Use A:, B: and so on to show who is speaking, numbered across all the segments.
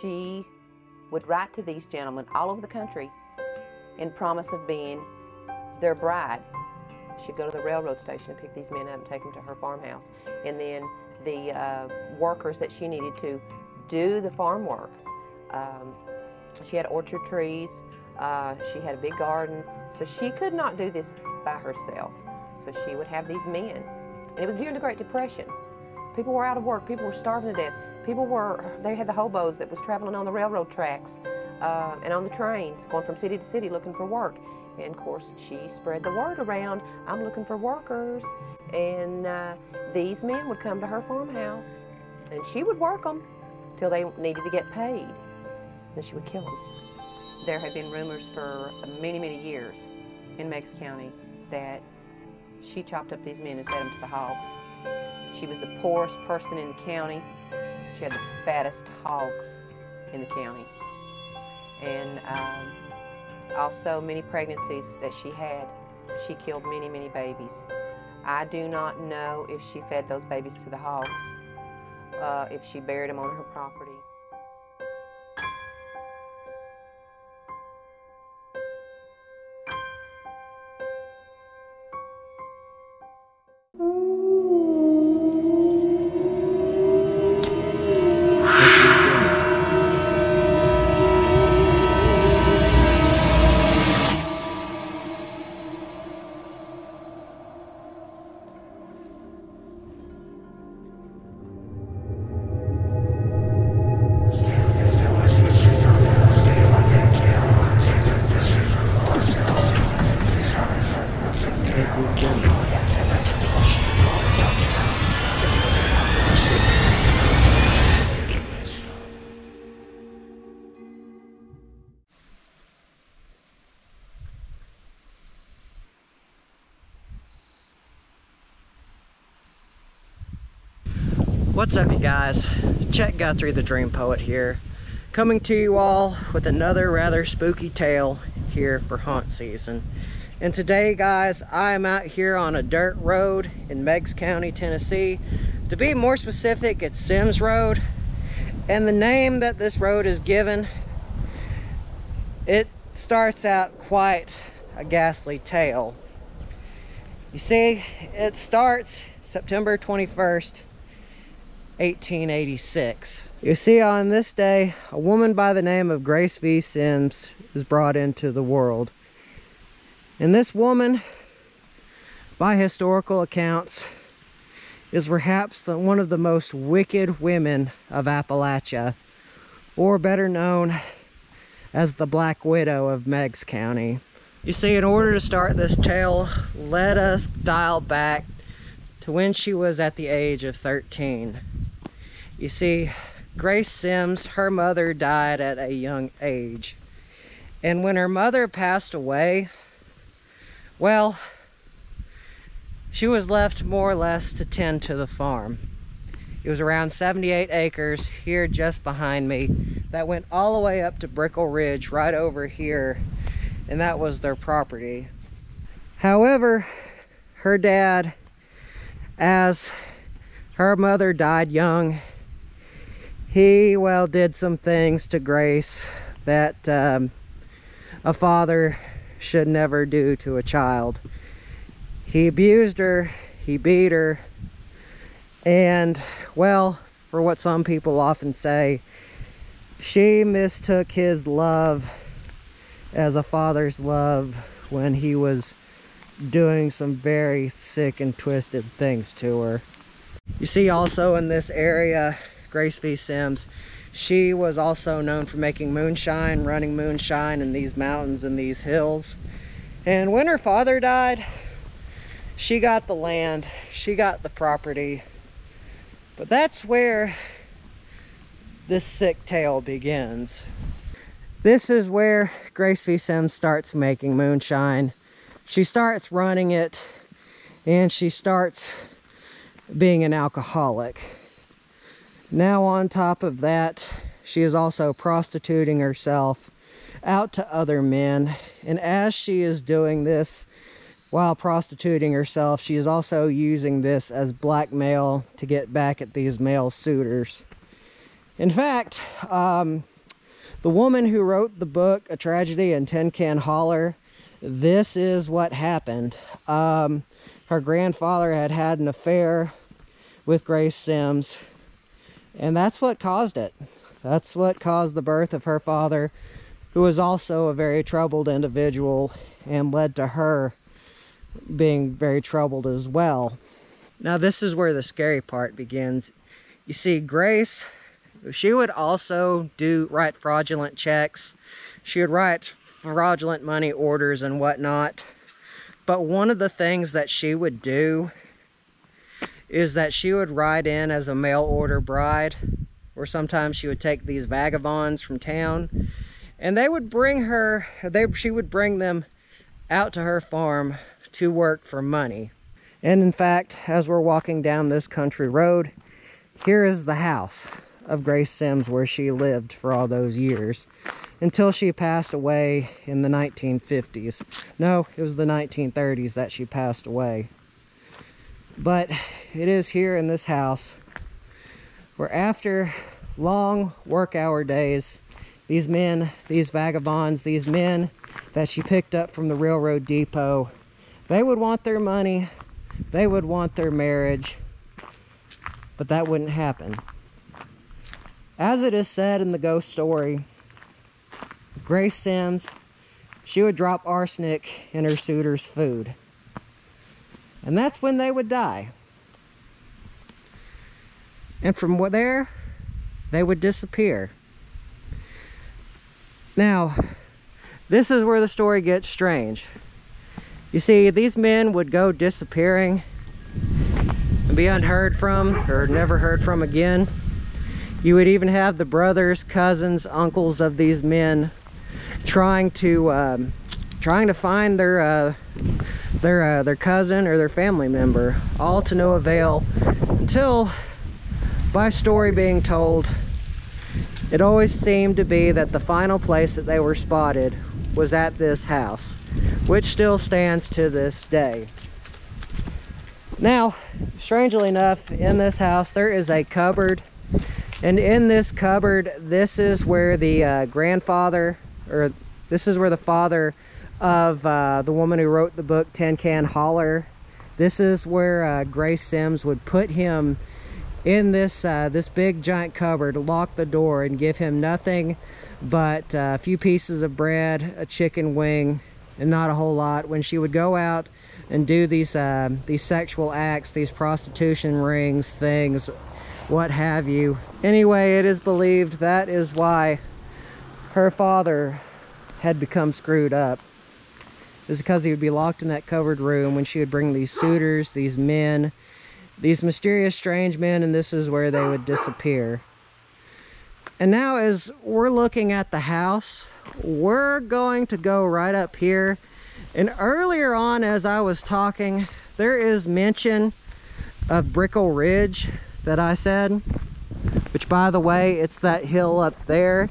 A: she would write to these gentlemen all over the country in promise of being their bride. She'd go to the railroad station and pick these men up and take them to her farmhouse. And then the uh, workers that she needed to do the farm work. Um, she had orchard trees, uh, she had a big garden, so she could not do this by herself. So she would have these men. And it was during the Great Depression. People were out of work, people were starving to death. People were, they had the hobos that was traveling on the railroad tracks uh, and on the trains, going from city to city looking for work. And of course, she spread the word around, I'm looking for workers. And uh, these men would come to her farmhouse and she would work them till they needed to get paid. Then she would kill them. There had been rumors for many, many years in Meigs County that she chopped up these men and fed them to the hogs. She was the poorest person in the county. She had the fattest hogs in the county. And um, also many pregnancies that she had. She killed many, many babies. I do not know if she fed those babies to the hogs, uh, if she buried them on her property.
B: What's up you guys? Chet Guthrie the Dream Poet here, coming to you all with another rather spooky tale here for haunt season. And today guys, I am out here on a dirt road in Meigs County, Tennessee. To be more specific, it's Sims Road. And the name that this road is given, it starts out quite a ghastly tale. You see, it starts September 21st, 1886. You see on this day, a woman by the name of Grace V. Sims is brought into the world. And this woman, by historical accounts, is perhaps the, one of the most wicked women of Appalachia, or better known as the Black Widow of Meigs County. You see, in order to start this tale, let us dial back to when she was at the age of 13. You see, Grace Sims, her mother died at a young age. And when her mother passed away, well, she was left more or less to tend to the farm. It was around 78 acres here just behind me that went all the way up to Brickell Ridge right over here and that was their property. However, her dad, as her mother died young, he, well, did some things to Grace that um, a father should never do to a child. He abused her, he beat her, and, well, for what some people often say, she mistook his love as a father's love when he was doing some very sick and twisted things to her. You see also in this area, Grace V. Sims. She was also known for making moonshine, running moonshine in these mountains and these hills. And when her father died, she got the land, she got the property. But that's where this sick tale begins. This is where Grace V. Sims starts making moonshine. She starts running it and she starts being an alcoholic. Now on top of that, she is also prostituting herself out to other men. And as she is doing this, while prostituting herself, she is also using this as blackmail to get back at these male suitors. In fact, um, the woman who wrote the book, A Tragedy in Tin Can Holler, this is what happened. Um, her grandfather had had an affair with Grace Sims, and that's what caused it. That's what caused the birth of her father, who was also a very troubled individual and led to her being very troubled as well. Now this is where the scary part begins. You see, Grace, she would also do write fraudulent checks. She would write fraudulent money orders and whatnot. But one of the things that she would do is that she would ride in as a mail order bride or sometimes she would take these vagabonds from town and they would bring her they she would bring them out to her farm to work for money. And in fact as we're walking down this country road here is the house of grace sims where she lived for all those years until she passed away in the 1950s no it was the 1930s that she passed away but it is here in this house where after long work hour days, these men, these vagabonds, these men that she picked up from the railroad depot, they would want their money, they would want their marriage, but that wouldn't happen. As it is said in the ghost story, Grace Sims, she would drop arsenic in her suitor's food. And that's when they would die. And from there, they would disappear. Now, this is where the story gets strange. You see, these men would go disappearing and be unheard from or never heard from again. You would even have the brothers, cousins, uncles of these men trying to um, trying to find their uh, their uh, their cousin or their family member, all to no avail until by story being told, it always seemed to be that the final place that they were spotted was at this house, which still stands to this day. Now, strangely enough, in this house there is a cupboard and in this cupboard this is where the uh, grandfather or this is where the father of uh, the woman who wrote the book Tin Can Holler. This is where uh, Grace Sims would put him in this uh, this big giant cupboard lock the door and give him nothing but uh, a few pieces of bread a chicken wing and not a whole lot. When she would go out and do these uh, these sexual acts these prostitution rings things what have you. Anyway it is believed that is why her father had become screwed up is because he would be locked in that covered room when she would bring these suitors these men these mysterious strange men and this is where they would disappear. And now as we're looking at the house, we're going to go right up here. And earlier on as I was talking, there is mention of Brickell Ridge that I said, which by the way, it's that hill up there.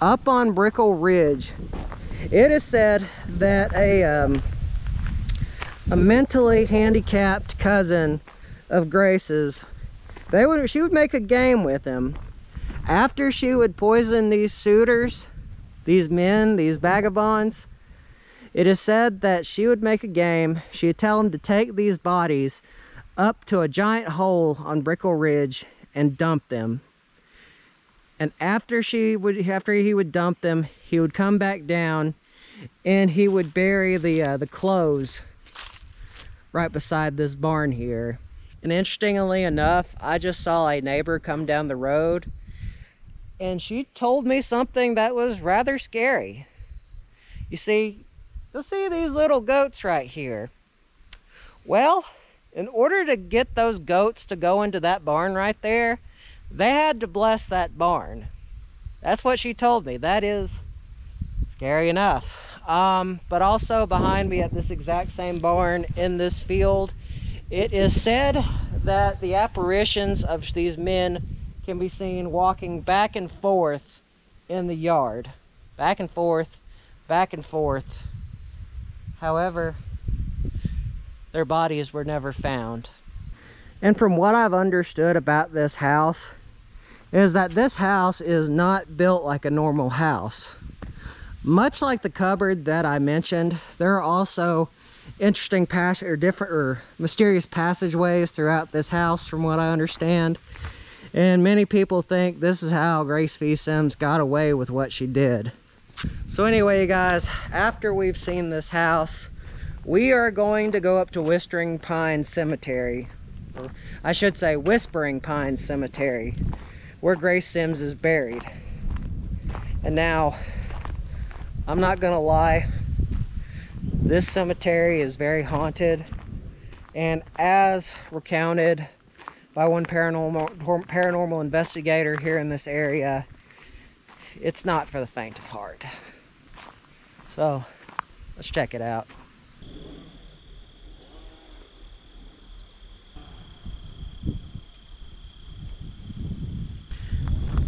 B: Up on Brickell Ridge, it is said that a, um, a mentally handicapped cousin of Grace's, they would she would make a game with him. After she would poison these suitors, these men, these vagabonds, it is said that she would make a game. She would tell them to take these bodies up to a giant hole on Brickle Ridge and dump them. And after she would, after he would dump them, he would come back down and he would bury the uh, the clothes right beside this barn here. And interestingly enough, I just saw a neighbor come down the road and she told me something that was rather scary. You see, you'll see these little goats right here. Well, in order to get those goats to go into that barn right there, they had to bless that barn. That's what she told me. That is scary enough. Um, but also behind me at this exact same barn in this field it is said that the apparitions of these men can be seen walking back and forth in the yard. Back and forth, back and forth. However, their bodies were never found. And from what I've understood about this house, is that this house is not built like a normal house. Much like the cupboard that I mentioned, there are also interesting pass or different or mysterious passageways throughout this house from what I understand. And many people think this is how Grace V. Sims got away with what she did. So anyway, you guys, after we've seen this house, we are going to go up to Whispering Pine Cemetery. I should say Whispering Pine Cemetery, where Grace Sims is buried. And now, I'm not gonna lie, this cemetery is very haunted. And as recounted by one paranormal, paranormal investigator here in this area, it's not for the faint of heart. So, let's check it out.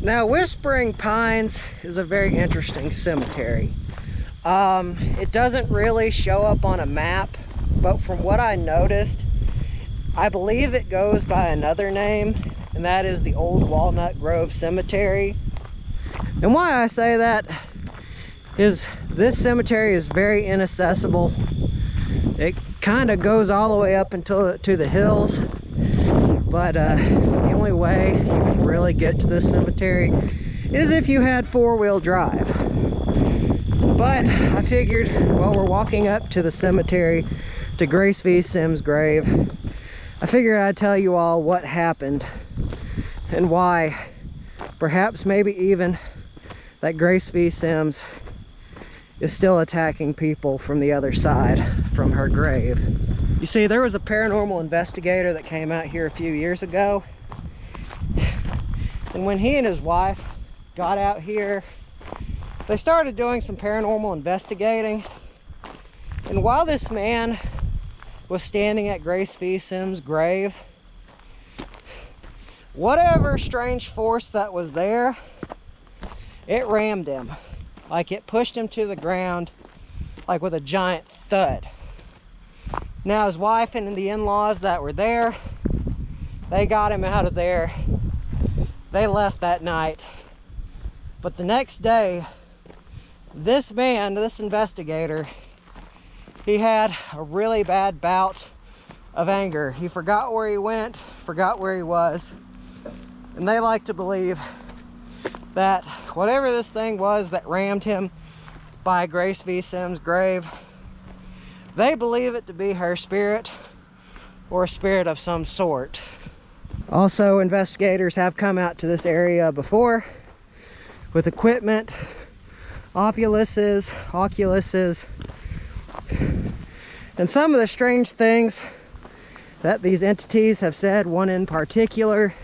B: Now, Whispering Pines is a very interesting cemetery. Um, it doesn't really show up on a map, but from what I noticed, I believe it goes by another name, and that is the Old Walnut Grove Cemetery. And why I say that is this cemetery is very inaccessible. It kind of goes all the way up until to the hills, but uh, the only way you can really get to this cemetery is if you had four-wheel drive. But I figured while we're walking up to the cemetery to Grace V. Sims' grave, I figured I'd tell you all what happened and why, perhaps maybe even that Grace V. Sims is still attacking people from the other side from her grave. You see, there was a paranormal investigator that came out here a few years ago. And when he and his wife got out here they started doing some paranormal investigating. And while this man was standing at Grace V. Sims' grave, whatever strange force that was there, it rammed him. Like it pushed him to the ground, like with a giant thud. Now his wife and the in-laws that were there, they got him out of there. They left that night. But the next day, this man, this investigator, he had a really bad bout of anger. He forgot where he went, forgot where he was. And they like to believe that whatever this thing was that rammed him by Grace V. Sims' grave, they believe it to be her spirit or a spirit of some sort. Also, investigators have come out to this area before with equipment Oviluses, Oviluses, and some of the strange things that these entities have said, one in particular,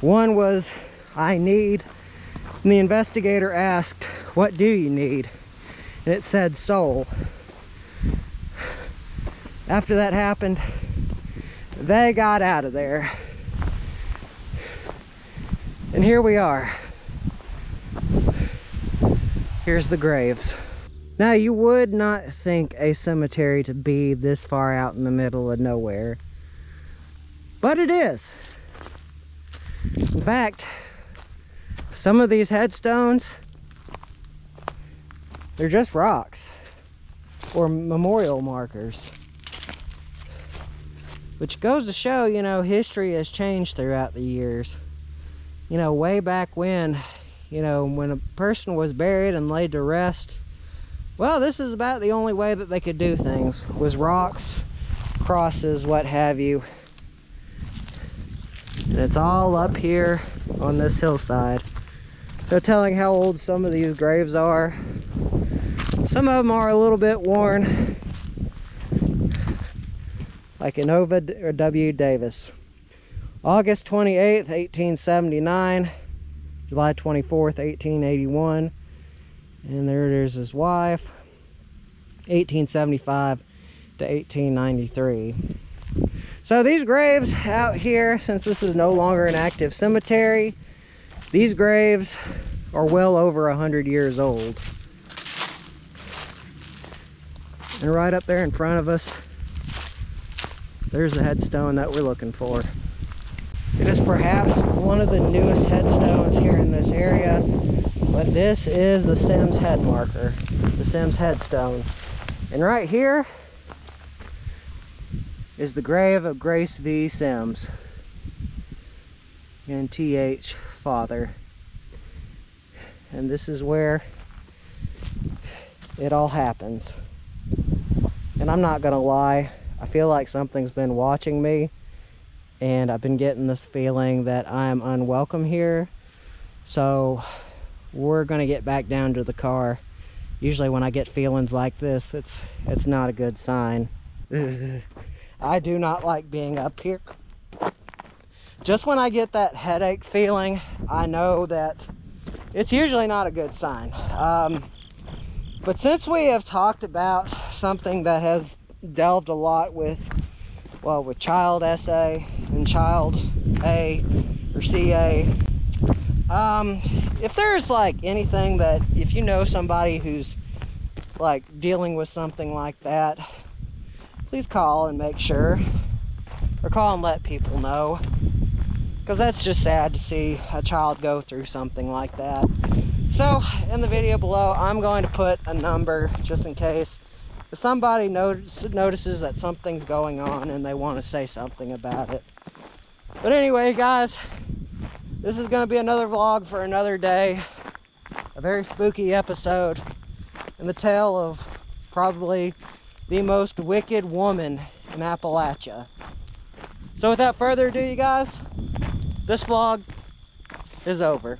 B: one was, I need, and the investigator asked, what do you need? And it said soul. After that happened, they got out of there. And here we are. Here's the graves. Now you would not think a cemetery to be this far out in the middle of nowhere. But it is. In fact, some of these headstones, they're just rocks or memorial markers. Which goes to show, you know, history has changed throughout the years. You know, way back when, you know, when a person was buried and laid to rest, well, this is about the only way that they could do things, was rocks, crosses, what have you. And it's all up here on this hillside. So telling how old some of these graves are. Some of them are a little bit worn, like Inova or W. Davis. August 28th, 1879. July 24th, 1881. And there there's his wife, 1875 to 1893. So these graves out here, since this is no longer an active cemetery, these graves are well over a hundred years old. And right up there in front of us, there's the headstone that we're looking for. It is perhaps one of the newest headstones here in this area, but this is the Sims head marker, the Sims headstone. And right here is the grave of Grace V. Sims and T.H. Father. And this is where it all happens. And I'm not gonna lie, I feel like something's been watching me and I've been getting this feeling that I'm unwelcome here. So we're gonna get back down to the car. Usually when I get feelings like this, it's it's not a good sign. I do not like being up here. Just when I get that headache feeling, I know that it's usually not a good sign. Um, but since we have talked about something that has delved a lot with, well, with child SA and child A or CA, um, if there's like anything that, if you know somebody who's like dealing with something like that, please call and make sure, or call and let people know. Because that's just sad to see a child go through something like that. So, in the video below, I'm going to put a number just in case. If somebody notice, notices that something's going on and they want to say something about it. But anyway, guys, this is going to be another vlog for another day. A very spooky episode. And the tale of probably the most wicked woman in Appalachia. So without further ado, you guys, this vlog is over.